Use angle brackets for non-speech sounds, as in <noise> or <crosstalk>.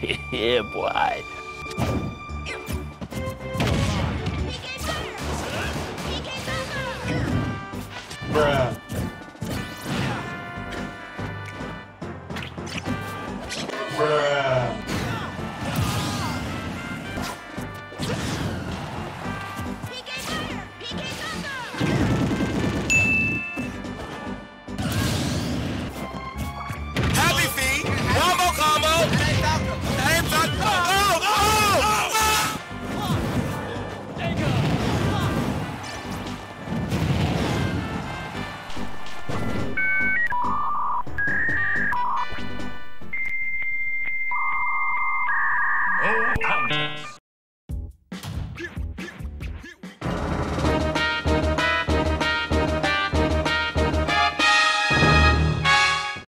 <laughs> yeah, boy. Bruh. Bruh. No contest.